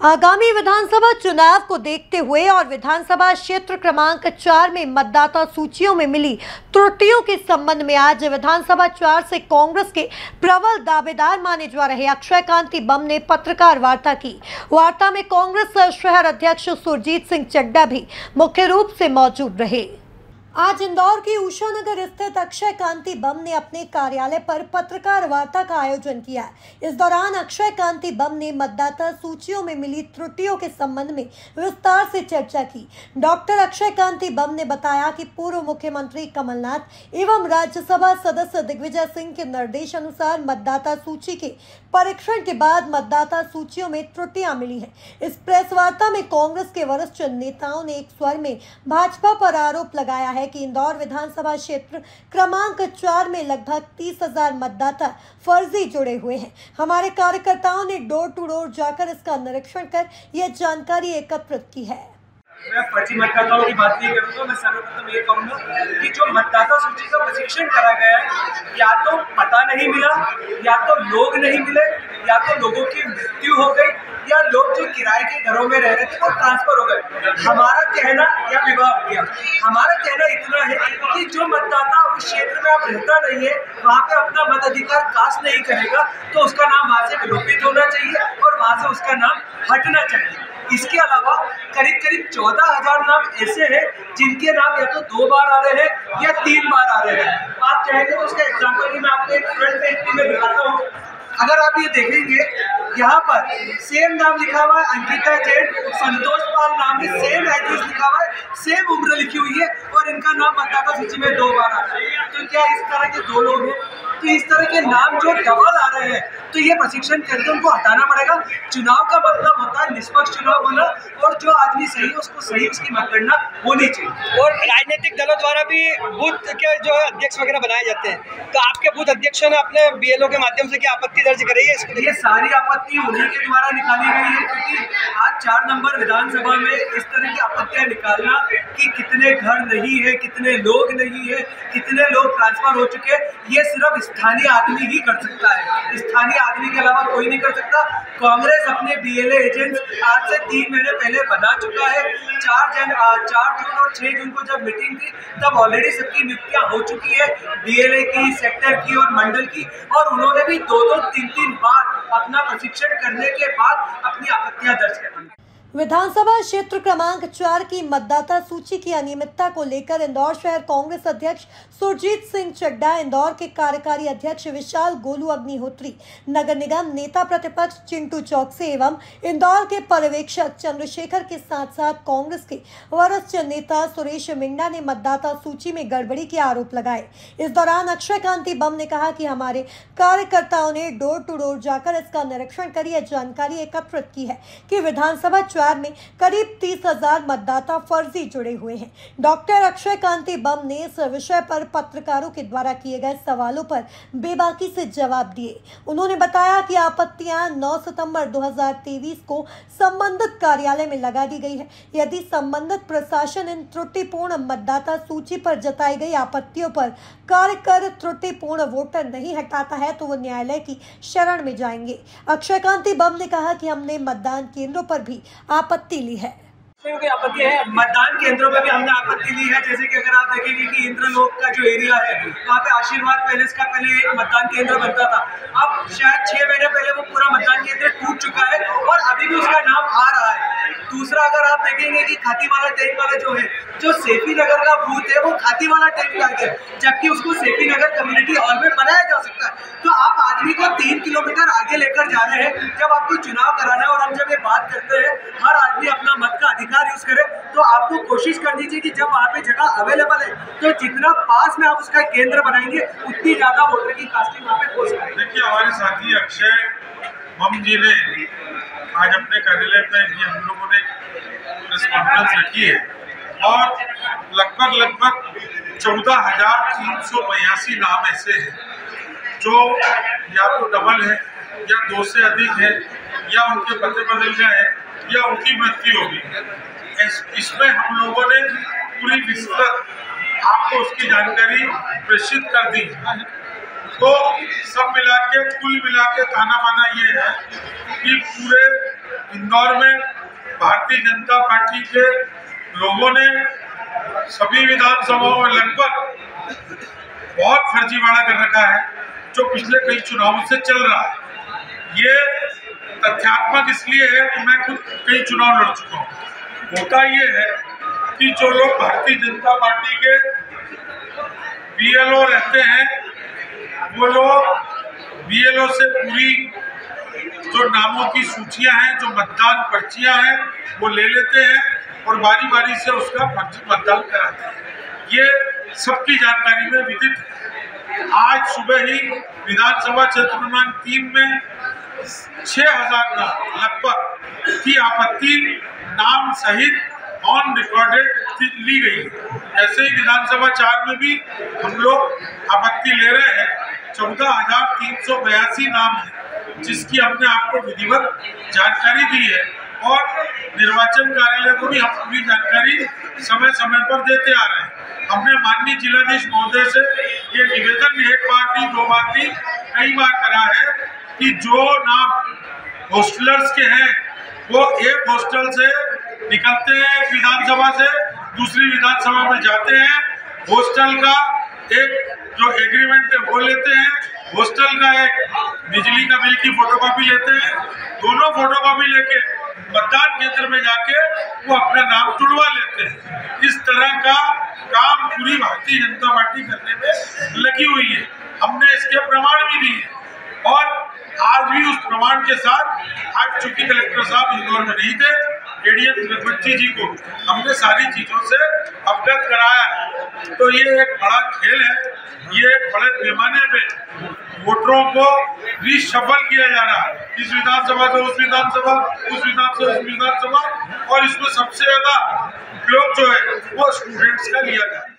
आगामी विधानसभा चुनाव को देखते हुए और विधानसभा क्षेत्र क्रमांक चार में मतदाता सूचियों में मिली त्रुटियों के संबंध में आज विधानसभा चार से कांग्रेस के प्रबल दावेदार माने जा रहे अक्षय कांति बम ने पत्रकार वार्ता की। वार्ता में कांग्रेस शहर अध्यक्ष सुरजीत सिंह चड्डा भी मुख्य रूप से मौजूद रहे। आज इंदौर की उषानगर स्थित अक्षय कांति बम ने अपने कार्यालय पर पत्रकार वार्ता का आयोजन किया इस दौरान अक्षय कांति बम ने मतदाता सूचियों में मिली त्रुटियों के संबंध में विस्तार से चर्चा की। डॉक्टर अक्षय कांति बम ने बताया कि पूर्व मुख्यमंत्री कमलनाथ एवं राज्यसभा सदस्य दिग्विजय सिंह के निर्देश अनुसार मतदाता सूची के परीक्षण के बाद मतदाता सूचियों में त्रुटियाँ मिली है। इस प्रेस वार्ता में कांग्रेस के वरिष्ठ नेताओं ने एक स्वर में भाजपा पर आरोप लगाया है कि इंदौर विधानसभा क्षेत्र क्रमांक चार में लगभग तीस हज़ार मतदाता फर्जी जुड़े हुए हैं। हमारे कार्यकर्ताओं ने डोर टू डोर जाकर इसका निरीक्षण कर यह जानकारी एकत्रित की है। मैं फर्जी मतदाताओं की बात नहीं करूँगा, मैं सर्वप्रथम ये कहूँगा कि जो मतदाता सूची का प्रशिक्षण करा गया है, या तो पता नहीं मिला, या तो लोग नहीं मिले या तो लोगों की मृत्यु हो गई या लोग जो किराए के घरों में रह रहे थे वो ट्रांसफ़र हो गए। हमारा कहना या विवाह हो गया। हमारा कहना इतना है कि जो मतदाता उस क्षेत्र में अब रहता नहीं है, वहाँ पे अपना मताधिकार कास्ट नहीं करेगा तो उसका नाम वहाँ से विलोपित होना चाहिए और वहाँ से उसका नाम हटना चाहिए। इसके अलावा करीब करीब चौदह हज़ार नाम ऐसे हैं जिनके नाम या तो दो बार आ रहे हैं या तीन बार आ रहे हैं। आप चाहेंगे तो उसका एग्ज़ाम्पल भी मैं आपको एक फ्रंट पेज में दिखाता हूँ। अगर आप ये देखेंगे, यहाँ पर सेम नाम लिखा हुआ है, अंकिता जैन, संतोष पाल नाम भी सेम एड्रेस लिखा हुआ है सेम उम्र लिखी हुई है, और इनका नाम बताता सूची में दो बार आता है। तो क्या इस तरह के दो लोग हैं? तो इस तरह के नाम जो डबल आ रहे हैं तो ये प्रशिक्षण करके उनको हटाना पड़ेगा। चुनाव का मतलब होता है निष्पक्ष चुनाव होना और जो आदमी सही है उसको सही उसकी मतगणना होनी चाहिए। और राजनीतिक दलों द्वारा भी बूथ के जो है अध्यक्ष वगैरह बनाए जाते हैं तो आपके बूथ अध्यक्ष ने अपने बीएलओ के माध्यम से क्या आपत्ति दर्ज करी है इसको ये सारी आपत्ति उन्हीं के द्वारा निकाली गई है क्योंकि आज चार नंबर विधानसभा में इस तरह की आपत्तियाँ निकालना कि कितने घर नहीं है कितने लोग नहीं है कितने लोग ट्रांसफ़र हो चुके हैं ये सिर्फ़ स्थानीय आदमी ही कर सकता है। स्थानीय आदमी के अलावा कोई नहीं कर सकता। कांग्रेस अपने बीएलए एजेंट्स आज से तीन महीने पहले बना चुका है। चार जन चार जून और छह जून को जब मीटिंग थी, तब ऑलरेडी सबकी नियुक्तियाँ हो चुकी है बीएलए की सेक्टर की और मंडल की। और उन्होंने भी दो दो तीन तीन बार अपना प्रशिक्षण करने के बाद अपनी आपत्तियाँ दर्ज कर विधानसभा क्षेत्र क्रमांक चार की मतदाता सूची की अनियमितता को लेकर इंदौर शहर कांग्रेस अध्यक्ष सुरजीत सिंह चड्डा इंदौर के कार्यकारी अध्यक्ष विशाल गोलू अग्निहोत्री, नगर निगम नेता प्रतिपक्ष चिंटू चौकसे एवं इंदौर के पर्यवेक्षक चंद्रशेखर के साथ साथ कांग्रेस के वरिष्ठ नेता सुरेश मिंडा ने मतदाता सूची में गड़बड़ी के आरोप लगाए। इस दौरान अक्षय कांति बम ने कहा कि हमारे कार्यकर्ताओं ने डोर टू डोर जाकर इसका निरीक्षण कर यह जानकारी एकत्रित की है कि विधानसभा चार में करीब तीस हज़ार मतदाता फर्जी जुड़े हुए हैं। डॉक्टर अक्षय कांति बम ने इस विषय पर पत्रकारों के द्वारा किए गए सवालों पर बेबाकी से जवाब दिए। उन्होंने बताया कि आपत्तियाँ 9 सितंबर 2023 को संबंधित कार्यालय में लगा दी गई है। यदि संबंधित प्रशासन इन त्रुटिपूर्ण मतदाता सूची पर जताई गई आपत्तियों पर कार्य कर त्रुटिपूर्ण वोटर नहीं हटाता है तो वो न्यायालय की शरण में जाएँगे। अक्षय कांति बम ने कहा कि हमने मतदान केंद्रों पर भी आपत्ति ली है। की आपत्ति है, मतदान केंद्रों में भी हमने आपत्ति ली है। जैसे कि अगर आप देखेंगे कि इंद्रलोक का जो एरिया है, वहाँ पे आशीर्वाद पैलेस का पहले एक मतदान केंद्र बनता था। अब शायद छह महीने पहले वो पूरा मतदान केंद्र टूट चुका है और अभी भी उसका नाम आ रहा है। दूसरा अगर आप देखेंगे कि खाती वाला टैंक वाला जो है, जो सेफी नगर का बूथ है, वो खाती वाला टैंक आ गया जबकि उसको सेफी नगर कम्युनिटी हॉल में बनाया जा सकता है। तो आप आदमी को तीन किलोमीटर आगे लेकर जा रहे हैं। जब आपको चुनाव कराना है और हम जब ये बात करते हैं, हर आदमी अपना मत का अधिकार यूज़ करे तो आपको कोशिश करनी चाहिए कि जब वहाँ पे जगह अवेलेबल है तो जितना पास में आप उसका केंद्र बनाएँगे, उतनी ज़्यादा वोटर की कास्टिंग वहाँ पे हो सकेगी देखिए, हमारे साथी अक्षय मम जी ने आज अपने कार्यालय पे ये हम लोगों ने प्रेस कॉन्फ्रेंस रखी है और लगभग लगभग चौदह हज़ार तीन सौ बयासी नाम ऐसे हैं। जो या तो डबल है, या दो से अधिक है, या उनके पते बदल गए हैं, या उनकी मृत्यु होगी। इसमें हम लोगों ने पूरी विस्तृत आपको उसकी जानकारी प्रेषित कर दी। तो सब मिला के कुल मिला के ताना माना ये है कि पूरे इंदौर में भारतीय जनता पार्टी के लोगों ने सभी विधानसभाओं में लगभग बहुत फर्जीवाड़ा कर रखा है। जो पिछले कई चुनावों से चल रहा है। ये तथ्यात्मक इसलिए है कि मैं खुद कई चुनाव लड़ चुका हूँ। होता ये है कि जो लोग भारतीय जनता पार्टी के बीएलओ रहते हैं, वो लोग बीएलओ से पूरी जो नामों की सूचियाँ हैं, जो मतदान पर्चियाँ हैं, वो ले लेते हैं और बारी बारी से उसका मतदान कराते हैं। ये सबकी जानकारी में विदित है। आज सुबह ही विधानसभा क्षेत्र क्रमांक तीन में छह हज़ार लगभग की आपत्ति नाम सहित ऑन रिकॉर्डेड ली गई ऐसे ही विधानसभा चार में भी हम लोग आपत्ति ले रहे हैं। चौदह हज़ार तीन सौ बयासी नाम है, जिसकी हमने आपको विधिवत जानकारी दी है। और निर्वाचन कार्यालय को भी हम पूरी जानकारी समय समय पर देते आ रहे हैं। हमने माननीय जिलाधीश महोदय से ये निवेदन एक बार नहीं दो बार नहीं कई बार करा है कि जो नाम हॉस्टलर्स के हैं, वो एक हॉस्टल से निकलते हैं विधानसभा से, दूसरी विधानसभा में जाते हैं। हॉस्टल का एक जो एग्रीमेंट है, वो लेते हैं। हॉस्टल का एक बिजली का बिल की फोटोकॉपी लेते हैं। दोनों फोटोकॉपी लेके मतदान केंद्र में जाके वो अपना नाम जुड़वा लेते हैं। इस तरह का काम पूरी भारतीय जनता पार्टी करने में लगी हुई है। हमने इसके प्रमाण भी दिए और आज भी उस प्रमाण के साथ आज चूँकि कलेक्टर साहब इंदौर में नहीं थे एडीएम बच्ची जी को हमने सारी चीज़ों से अवगत कराया तो ये एक बड़ा खेल है। ये बड़े पैमाने पे वोटरों को रिशफल किया जा रहा है। इस विधानसभा से उस विधानसभा उस विधानसभा उस विधानसभा और इसमें सबसे ज़्यादा उपयोग जो है, वो स्टूडेंट्स का लिया जा रहा है।